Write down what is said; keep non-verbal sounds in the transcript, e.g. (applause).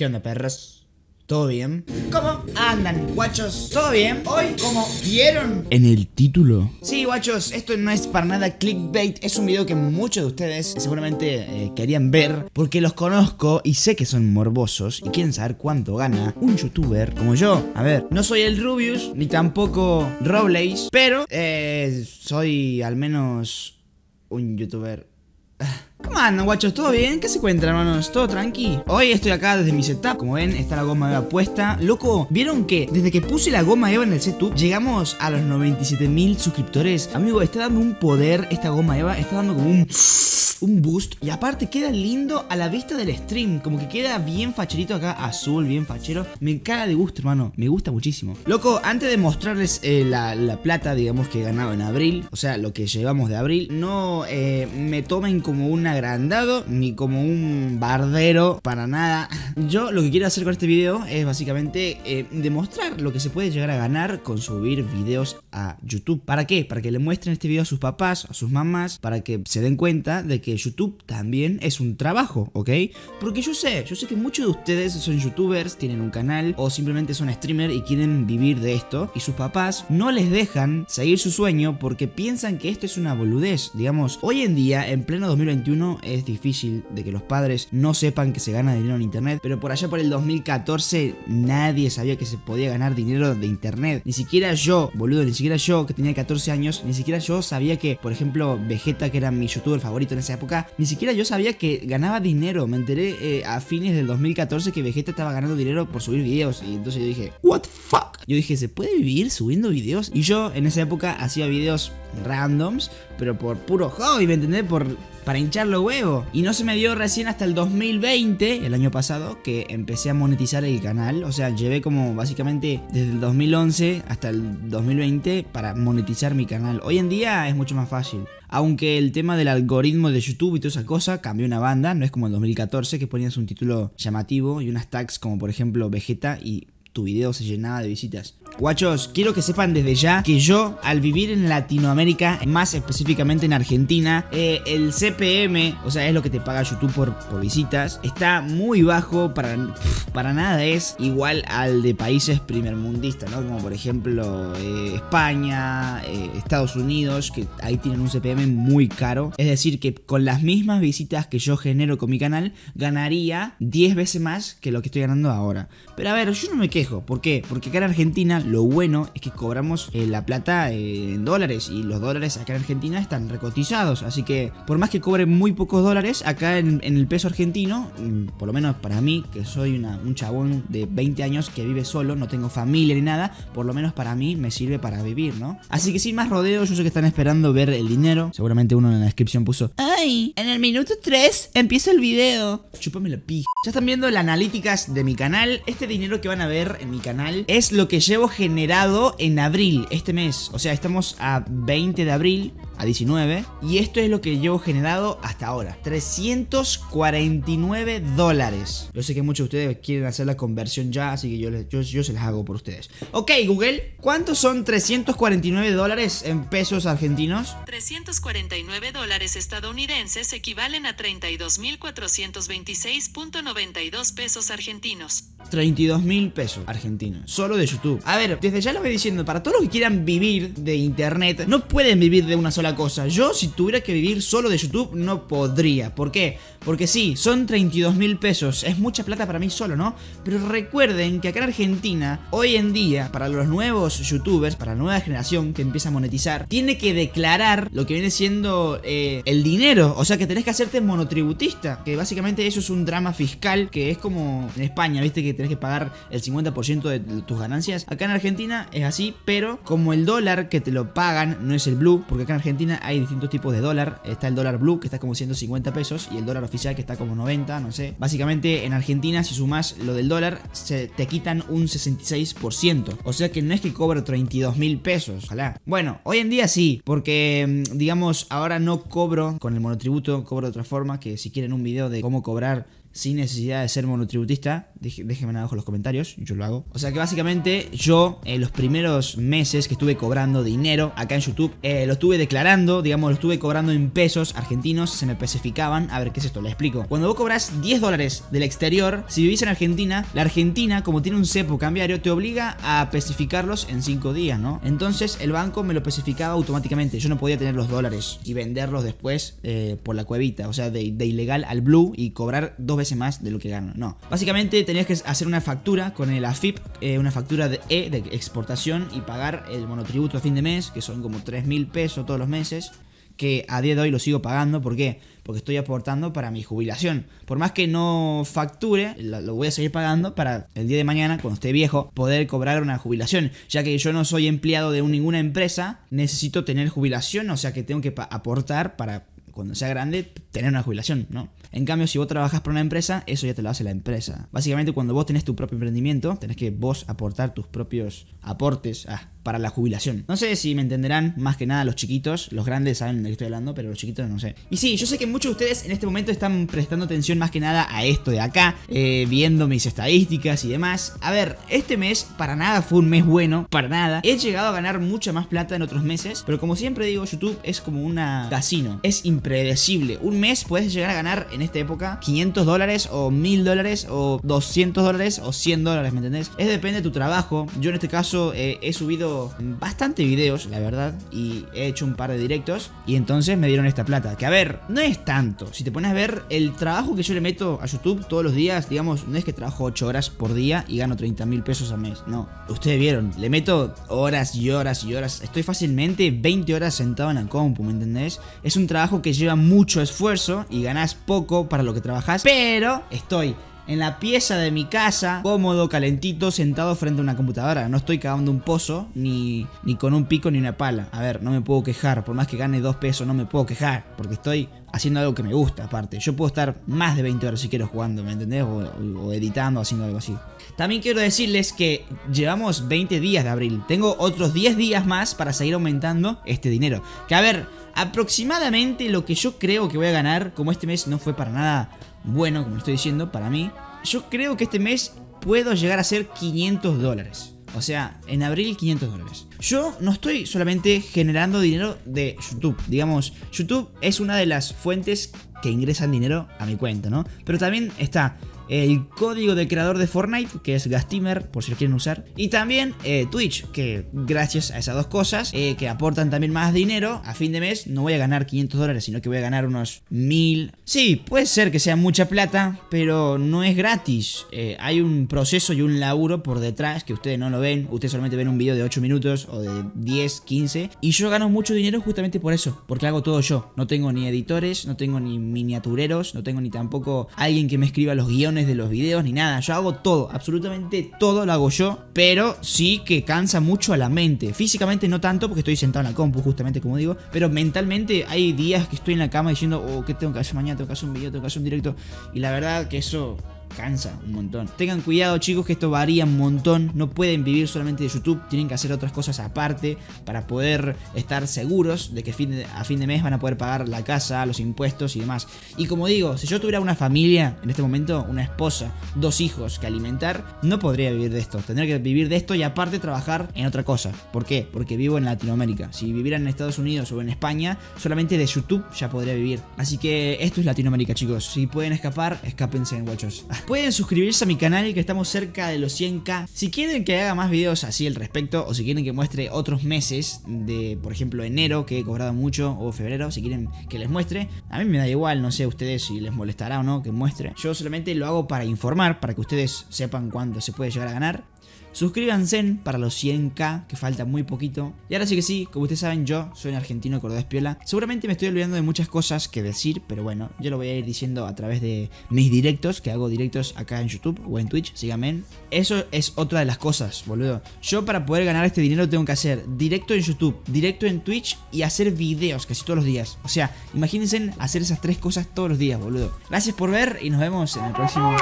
¿Qué onda, perros? ¿Todo bien? ¿Cómo andan, guachos? ¿Todo bien? Hoy, como vieron En el título. Sí, guachos, esto no es para nada clickbait, es un video que muchos de ustedes seguramente eh, querían ver porque los conozco y sé que son morbosos y quieren saber cuánto gana un youtuber como yo. A ver, no soy el Rubius ni tampoco Robles, pero eh, soy al menos un youtuber ¿Cómo andan, guachos? ¿Todo bien? ¿Qué se cuenta, hermanos? ¿Todo tranqui? Hoy estoy acá desde mi setup. Como ven, está la goma Eva puesta. Loco, ¿vieron que desde que puse la goma Eva en el setup llegamos a los 97 mil suscriptores? Amigo, está dando un poder esta goma Eva. Está dando como un (sniffs) un boost y aparte queda lindo a la vista del stream, como que queda bien facherito acá, azul, bien fachero. Me caga de gusto, hermano, me gusta muchísimo. Loco, antes de mostrarles eh, la, plata, digamos, que he ganado en abril, o sea, lo que llevamos de abril, no eh, me tomen como un agrandado ni como un bardero, para nada. Yo lo que quiero hacer con este video es básicamente eh, demostrar lo que se puede llegar a ganar con subir videos a YouTube. ¿Para qué? Para que le muestren este video a sus papás, a sus mamás, para que se den cuenta de que YouTube también es un trabajo, ¿ok? Porque yo sé, yo sé que muchos de ustedes son youtubers, tienen un canal o simplemente son streamer y quieren vivir de esto y sus papás no les dejan seguir su sueño porque piensan que esto es una boludez. Digamos, hoy en día, en pleno 2021, es difícil de que los padres no sepan que se gana dinero en internet, pero por allá por el 2014 nadie sabía que se podía ganar dinero de internet. Ni siquiera yo, boludo, ni siquiera yo que tenía 14 años, ni siquiera yo sabía que, por ejemplo, Vegeta, que era mi youtuber favorito en esa época, ni siquiera yo sabía que ganaba dinero. Me enteré eh, a fines del 2014 que Vegeta estaba ganando dinero por subir videos. Y entonces yo dije, ¿What the fuck? Yo dije, ¿se puede vivir subiendo videos? Y yo en esa época hacía videos randoms, pero por puro hobby, ¿me entendés? Por para hinchar los huevos. Y no se me dio recién hasta el 2020, el año pasado, que empecé a monetizar el canal. O sea, llevé como básicamente desde el 2011 hasta el 2020 para monetizar mi canal. Hoy en día es mucho más fácil. Aunque el tema del algoritmo de YouTube y toda esa cosa cambió una banda, no es como el 2014 que ponías un título llamativo y unas tags como por ejemplo Vegeta y tu video se llenaba de visitas. Guachos, quiero que sepan desde ya que yo, al vivir en Latinoamérica, más específicamente en Argentina, eh, el CPM, o sea, es lo que te paga YouTube por, visitas, está muy bajo, para, para nada es igual al de países primermundistas, ¿no? Como por ejemplo eh, España, eh, Estados Unidos, que ahí tienen un CPM muy caro. Es decir, que con las mismas visitas que yo genero con mi canal, ganaría 10 veces más que lo que estoy ganando ahora. Pero a ver, yo no me quejo, ¿por qué? Porque acá en Argentina lo bueno es que cobramos eh, la plata eh, en dólares y los dólares acá en Argentina están recotizados. Así que por más que cobre muy pocos dólares, acá en, el peso argentino, mm, por lo menos para mí, que soy un chabón de 20 años que vive solo, no tengo familia ni nada, por lo menos para mí me sirve para vivir, ¿no? Así que sin más rodeos, yo sé que están esperando ver el dinero. Seguramente uno en la descripción puso, ¡Ay! En el minuto 3 empieza el video. Chúpame la pija. Ya están viendo las analíticas de mi canal. Este dinero que van a ver en mi canal es lo que llevo generado en abril, este mes. O sea, estamos a 20 de abril, a 19. Y esto es lo que llevo generado hasta ahora. 349 dólares. Yo sé que muchos de ustedes quieren hacer la conversión ya, así que yo, yo, yo se las hago por ustedes. Ok, Google, ¿cuántos son 349 dólares en pesos argentinos? 349 dólares estadounidenses equivalen a 32.426.92 pesos argentinos. 32 mil pesos argentinos, solo de YouTube. A ver, desde ya lo voy diciendo, para todos los que quieran vivir de internet, no pueden vivir de una sola cosa. Yo, si tuviera que vivir solo de YouTube, no podría. ¿Por qué? Porque sí, son 32 mil pesos, es mucha plata para mí solo, ¿no? Pero recuerden que acá en Argentina, hoy en día, para los nuevos youtubers, para la nueva generación que empieza a monetizar, tiene que declarar lo que viene siendo eh, el dinero. O sea que tenés que hacerte monotributista, que básicamente eso es un drama fiscal que es como en España, viste que tenés que pagar el 50% de tus ganancias. Acá en Argentina es así, pero como el dólar que te lo pagan no es el blue, porque acá en Argentina hay distintos tipos de dólar. Está el dólar blue que está como 150 pesos y el dólar oficial que está como 90, no sé. Básicamente en Argentina si sumas lo del dólar se te quitan un 66%. O sea que no es que cobro 32 mil pesos, ojalá. Bueno, hoy en día sí, porque mm, digamos ahora no cobro con el monotributo, cobro de otra forma, que si quieren un video de cómo cobrar sin necesidad de ser monotributista. Déjenme abajo en los comentarios, yo lo hago. O sea que básicamente yo en los primeros meses que estuve cobrando dinero acá en YouTube, eh, lo estuve declarando, digamos, lo estuve cobrando en pesos argentinos, se me especificaban. A ver, ¿qué es esto? Le explico. Cuando vos cobras 10 dólares del exterior, si vivís en Argentina, la Argentina, como tiene un cepo cambiario, te obliga a especificarlos en 5 días, ¿no? Entonces el banco me lo especificaba automáticamente. Yo no podía tener los dólares y venderlos después eh, por la cuevita, o sea, de, ilegal al blue y cobrar dos veces más de lo que gano. No. Básicamente tenías que hacer una factura con el AFIP, eh, una factura de E de exportación y pagar el monotributo a fin de mes, que son como 3 mil pesos todos los meses que a día de hoy lo sigo pagando. ¿Por qué? Porque estoy aportando para mi jubilación. Por más que no facture, lo voy a seguir pagando para el día de mañana, cuando esté viejo, poder cobrar una jubilación. Ya que yo no soy empleado de ninguna empresa, necesito tener jubilación, o sea que tengo que aportar para cuando sea grande, tener una jubilación, ¿no? En cambio, si vos trabajas para una empresa, eso ya te lo hace la empresa. Básicamente, cuando vos tenés tu propio emprendimiento, tenés que vos aportar tus propios aportes ah, para la jubilación. No sé si me entenderán más que nada los chiquitos, los grandes saben de qué estoy hablando, pero los chiquitos no sé. Y sí, yo sé que muchos de ustedes en este momento están prestando atención más que nada a esto de acá, eh, viendo mis estadísticas y demás. A ver, este mes para nada fue un mes bueno, para nada. He llegado a ganar mucha más plata en otros meses, pero como siempre digo, YouTube es como una casino, es impredecible. Un mes puedes llegar a ganar en esta época 500 dólares o 1000 dólares o 200 dólares o 100 dólares, ¿me entendés? Es depende de tu trabajo. Yo en este caso eh, he subido bastante videos, la verdad, y he hecho un par de directos, y entonces me dieron esta plata. Que a ver, no es tanto. Si te pones a ver el trabajo que yo le meto a YouTube todos los días, digamos, no es que trabajo 8 horas por día y gano 30 mil pesos al mes. No, ustedes vieron, le meto horas y horas y horas. Estoy fácilmente 20 horas sentado en la compu, ¿me entendés? Es un trabajo que lleva mucho esfuerzo y ganas poco para lo que trabajas, pero estoy en la pieza de mi casa, cómodo, calentito, sentado frente a una computadora. No estoy cavando un pozo, ni, ni con un pico ni una pala. A ver, no me puedo quejar. Por más que gane dos pesos, no me puedo quejar. Porque estoy haciendo algo que me gusta, aparte. Yo puedo estar más de 20 horas si quiero jugando, ¿me entendés? O, editando, haciendo algo así. También quiero decirles que llevamos 20 días de abril. Tengo otros 10 días más para seguir aumentando este dinero. Que a ver, aproximadamente lo que yo creo que voy a ganar, como este mes no fue para nada bueno, como estoy diciendo, para mí, yo creo que este mes puedo llegar a ser 500 dólares. O sea, en abril 500 dólares. Yo no estoy solamente generando dinero de YouTube. Digamos, YouTube es una de las fuentes que ingresan dinero a mi cuenta, ¿no? Pero también está el código de creador de Fortnite, que es Gastimer, por si lo quieren usar, y también eh, Twitch, que gracias a esas dos cosas, eh, que aportan también más dinero, a fin de mes no voy a ganar 500 dólares, sino que voy a ganar unos 1000. Sí, puede ser que sea mucha plata, pero no es gratis. Eh, hay un proceso y un laburo por detrás que ustedes no lo ven, ustedes solamente ven un video de 8 minutos o de 10, 15, y yo gano mucho dinero justamente por eso, porque hago todo yo. No tengo ni editores, no tengo ni miniatureros, no tengo ni tampoco alguien que me escriba los guiones de los videos ni nada. Yo hago todo, absolutamente todo lo hago yo, pero sí que cansa mucho a la mente. Físicamente no tanto porque estoy sentado en la compu, justamente como digo, pero mentalmente hay días que estoy en la cama diciendo, oh, ¿qué tengo que hacer mañana? Tengo que hacer un video, tengo que hacer un directo. Y la verdad que eso cansa un montón. Tengan cuidado chicos que esto varía un montón, no pueden vivir solamente de YouTube, tienen que hacer otras cosas aparte para poder estar seguros de que a fin de mes van a poder pagar la casa, los impuestos y demás. Y como digo, si yo tuviera una familia en este momento, una esposa, dos hijos que alimentar, no podría vivir de esto, tendría que vivir de esto y aparte trabajar en otra cosa. ¿Por qué? Porque vivo en Latinoamérica. Si viviera en Estados Unidos o en España, solamente de YouTube ya podría vivir. Así que esto es Latinoamérica chicos, si pueden escapar, escápense en guachos. (laughs) Pueden suscribirse a mi canal que estamos cerca de los 100k. Si quieren que haga más videos así al respecto o si quieren que muestre otros meses de, por ejemplo, enero que he cobrado mucho o febrero, si quieren que les muestre, a mí me da igual, no sé ustedes si les molestará o no que muestre. Yo solamente lo hago para informar, para que ustedes sepan cuánto se puede llegar a ganar. Suscríbanse para los 100k, que falta muy poquito. Y ahora sí que sí, como ustedes saben, yo soy un argentino Cordés Piola. Seguramente me estoy olvidando de muchas cosas que decir, pero bueno, yo lo voy a ir diciendo a través de mis directos, que hago directos acá en YouTube o en Twitch, síganme. Eso es otra de las cosas, boludo. Yo para poder ganar este dinero tengo que hacer directo en YouTube, directo en Twitch y hacer videos casi todos los días. O sea, imagínense hacer esas tres cosas todos los días, boludo. Gracias por ver y nos vemos en el próximo.